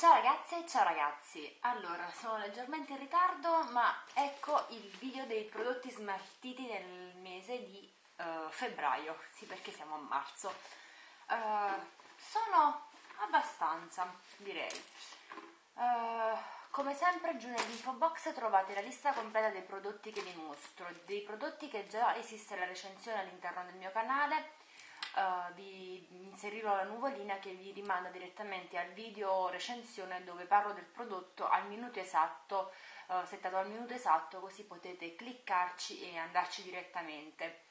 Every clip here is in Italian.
Ciao ragazze e ciao ragazzi, allora sono leggermente in ritardo ma ecco il video dei prodotti smaltiti nel mese di uh, febbraio, sì perché siamo a marzo. Uh, sono abbastanza direi. Uh, come sempre giù nell'info box trovate la lista completa dei prodotti che vi mostro, dei prodotti che già esiste la recensione all'interno del mio canale uh, vi inserirò la nuvolina che vi rimanda direttamente al video recensione dove parlo del prodotto al minuto esatto, uh, settato al minuto esatto, così potete cliccarci e andarci direttamente.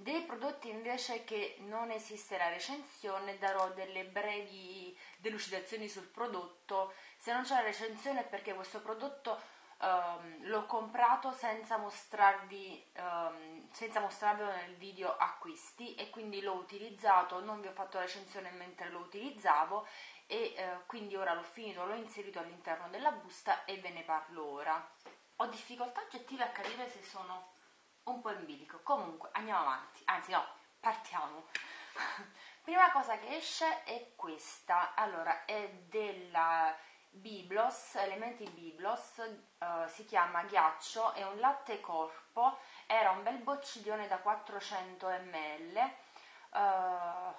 Dei prodotti invece che non esiste la recensione darò delle brevi delucidazioni sul prodotto. Se non c'è la recensione è perché questo prodotto um, l'ho comprato senza mostrarvi um, senza mostrarvelo nel video acquisti e quindi l'ho utilizzato non vi ho fatto la recensione mentre lo utilizzavo e uh, quindi ora l'ho finito l'ho inserito all'interno della busta e ve ne parlo ora. Ho difficoltà oggettive a capire se sono un po' in bilico. Comunque andiamo avanti. Anzi no partiamo. Prima cosa che esce è questa. Allora è della Biblos, elementi Biblos, uh, si chiama ghiaccio, è un latte corpo, era un bel bocciglione da 400 ml, uh,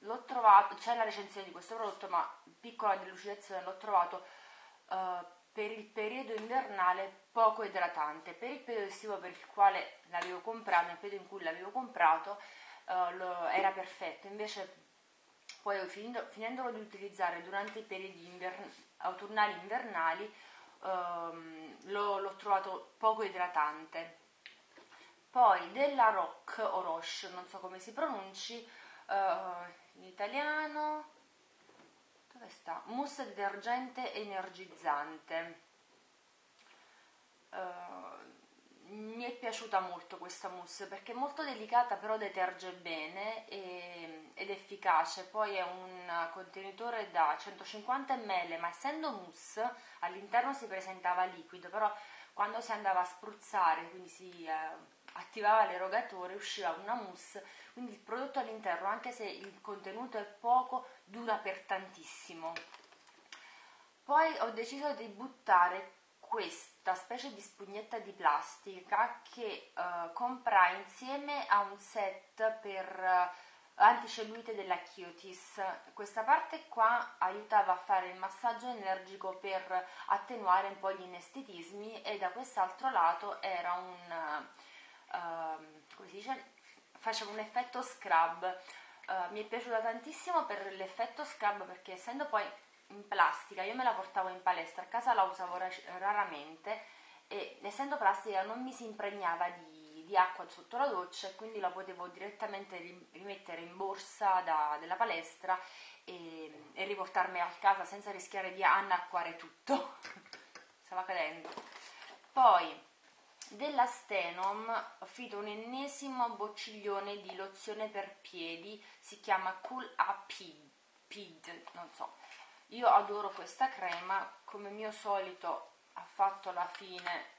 l'ho trovato, c'è la recensione di questo prodotto, ma piccola delucidazione, l'ho trovato uh, per il periodo invernale poco idratante, per il periodo estivo per il quale l'avevo comprato, nel periodo in cui l'avevo comprato, lo, era perfetto, invece poi finendo, finendolo di utilizzare durante i periodi invern- autunnali invernali ehm, lo, l'ho trovato poco idratante. Poi della Rock o Roche, non so come si pronunci, eh, in italiano, dove sta? Mousse detergente energizzante. Uh, mi è piaciuta molto questa mousse perché è molto delicata però deterge bene e, ed efficace. Poi è un contenitore da 150 ml ma essendo mousse all'interno si presentava liquido però quando si andava a spruzzare quindi si eh, attivava l'erogatore usciva una mousse quindi il prodotto all'interno anche se il contenuto è poco dura per tantissimo. Poi ho deciso di buttare questa specie di spugnetta di plastica che uh, comprai insieme a un set per uh, anticellulite della Kiotis. Questa parte qua aiutava a fare il massaggio energico per attenuare un po' gli inestetismi e da quest'altro lato era un, uh, come si dice, faceva un effetto scrub. mi è piaciuta tantissimo per l'effetto scrub perché essendo poi in plastica, io me la portavo in palestra, a casa la usavo raramente e essendo plastica non mi si impregnava di, di acqua sotto la doccia e quindi la potevo direttamente rimettere in borsa da, della palestra e, e riportarmi a casa senza rischiare di annacquare tutto. Stava cadendo. Poi della Stenom ho finito un ennesimo bocciglione di lozione per piedi, si chiama Cool Up Pid, non so io adoro questa crema, come mio solito ha fatto la fine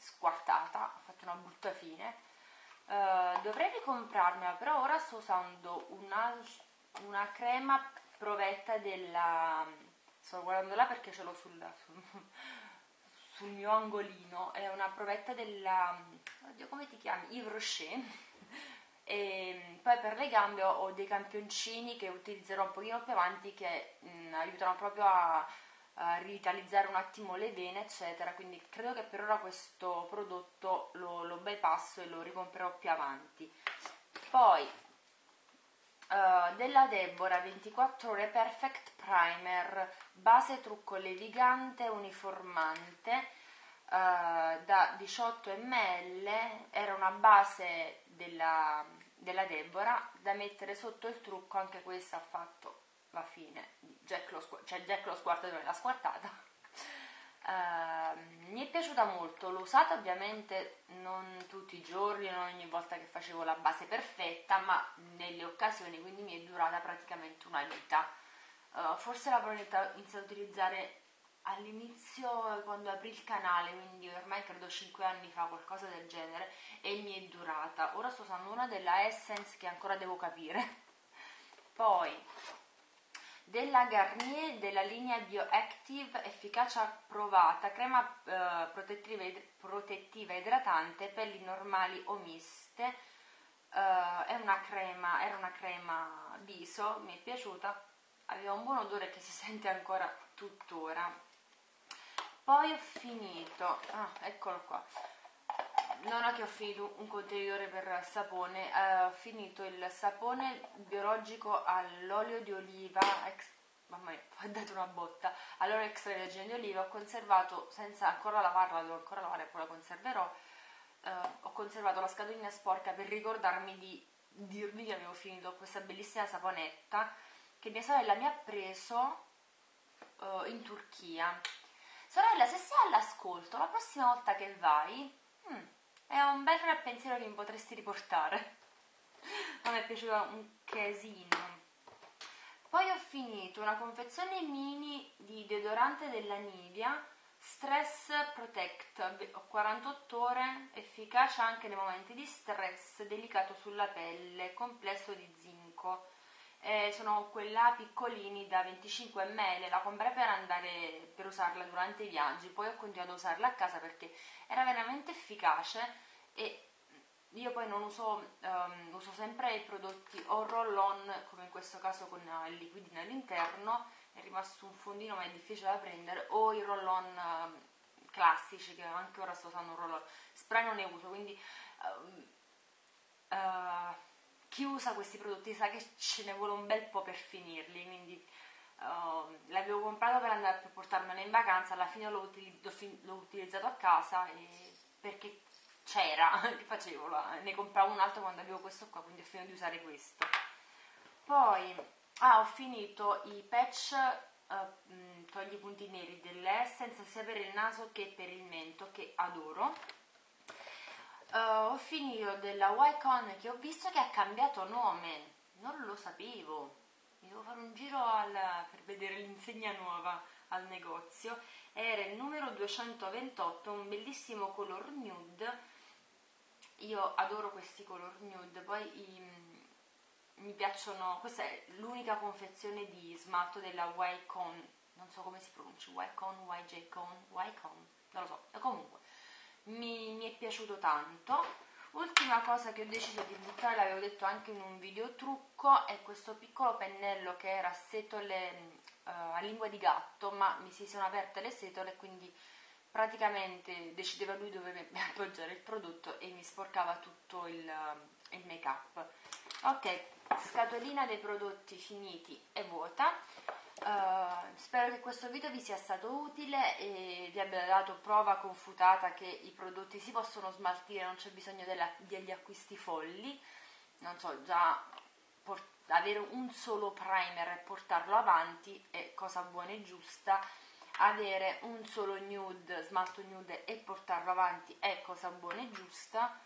squartata, ha fatto una brutta fine. Uh, dovrei ricomprarmela, però ora sto usando una, una crema provetta della... sto guardando là perché ce l'ho sul, sul, sul mio angolino, è una provetta della... oddio come ti chiami? Yves Rocher e poi per le gambe ho, ho, dei campioncini che utilizzerò un pochino più avanti che mh, mm, aiutano proprio a, a, rivitalizzare un attimo le vene eccetera. Quindi credo che per ora questo prodotto lo, lo bypasso e lo ricomprerò più avanti. Poi uh, della Deborah 24 ore perfect primer base trucco levigante uniformante uh, da 18 ml era una base della, della Deborah da mettere sotto il trucco anche questa ha fatto la fine Jack lo, cioè Jack lo squartatore l'ha squartata Uh, mi è piaciuta molto, l'ho usata ovviamente non tutti i giorni, non ogni volta che facevo la base perfetta, ma nelle occasioni, quindi mi è durata praticamente una vita. Uh, forse l'avrò iniziato a utilizzare all'inizio quando aprì il canale, quindi ormai credo 5 anni fa, qualcosa del genere, e mi è durata. Ora sto usando una della Essence che ancora devo capire. Poi, della Garnier della linea Bioactive efficacia provata, crema eh, protettiva, protettiva idratante, pelli normali o miste. Eh, una crema, era una crema viso, mi è piaciuta, aveva un buon odore che si sente ancora tuttora. Poi ho finito, ah, eccolo qua non è che ho finito un contenitore per sapone, eh, ho finito il sapone biologico all'olio di oliva, ex, mamma mia, ho dato una botta, all'olio extravergine di oliva, ho conservato senza ancora lavarla, devo ancora lavare, poi la conserverò, eh, ho conservato la scatolina sporca per ricordarmi di dirvi che avevo finito questa bellissima saponetta che mia sorella mi ha preso eh, in Turchia. Sorella, se sei all'ascolto, la prossima volta che vai, hmm, è un bel pensiero che mi potresti riportare. A me piaciuto un casino. Poi ho finito una confezione mini di deodorante della Nivea Stress Protect, ho 48 ore, efficace anche nei momenti di stress, delicato sulla pelle, complesso di zinco eh, sono quella piccolini da 25 ml, la comprai per andare per usarla durante i viaggi, poi ho continuato a usarla a casa perché era veramente efficace e io poi non uso, um, uso sempre i prodotti o roll on come in questo caso con il liquidino all'interno, è rimasto un fondino ma è difficile da prendere, o i roll on uh, classici che anche ora sto usando un roll on, spray non ne uso, quindi um, uh, chi usa questi prodotti sa che ce ne vuole un bel po' per finirli, quindi uh, l'avevo comprato per andare per portarmelo in vacanza, alla fine l'ho, utilizz- l'ho utilizzato a casa perché c'era, che facevo, ne compravo un altro quando avevo questo qua, quindi ho finito di usare questo. Poi ah, ho finito i patch uh, togli punti neri dell'Essence sia per il naso che per il mento che adoro uh, ho finito della Wycon che ho visto che ha cambiato nome, non lo sapevo. Mi devo fare un giro al, per vedere l'insegna nuova al negozio. Era il numero 228, un bellissimo color nude. Io adoro questi color nude, poi i, mi piacciono, questa è l'unica confezione di smalto della Wycon, non so come si pronuncia, Wycon, YJCon, Wycon, non lo so, comunque mi, mi è piaciuto tanto. Ultima cosa che ho deciso di buttare, l'avevo detto anche in un video trucco, è questo piccolo pennello che era setole uh, a lingua di gatto, ma mi si sono aperte le setole, quindi praticamente decideva lui dove appoggiare il prodotto e mi sporcava tutto il, il make up. Ok, scatolina dei prodotti finiti e vuota. Uh, spero che questo video vi sia stato utile e vi abbia dato prova confutata che i prodotti si possono smaltire, non c'è bisogno della, degli acquisti folli. Non so, già avere un solo primer e portarlo avanti è cosa buona e giusta. Avere un solo nude, smalto nude e portarlo avanti è cosa buona e giusta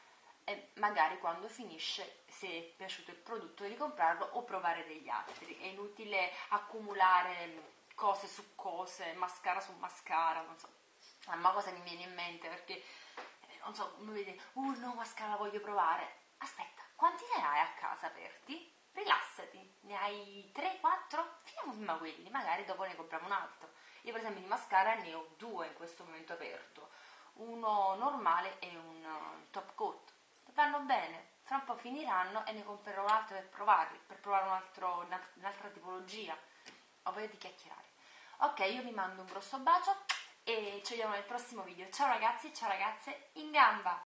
e magari quando finisce se è piaciuto il prodotto ricomprarlo o provare degli altri. È inutile accumulare cose su cose mascara su mascara non so. Ma cosa mi viene in mente perché eh, non so uno vede uh no mascara voglio provare. Aspetta quanti ne hai a casa aperti? rilassati ne hai 3, 4? finiamo prima quelli magari dopo ne compriamo un altro. Io per esempio di mascara ne ho due in questo momento aperto. Uno normale e un uh, top coat vanno bene, fra un po' finiranno e ne comprerò un altro per provarli, per provare un altro, un'altra tipologia. Ho voglia di chiacchierare. Ok, io vi mando un grosso bacio e ci vediamo nel prossimo video. Ciao ragazzi, ciao ragazze, in gamba!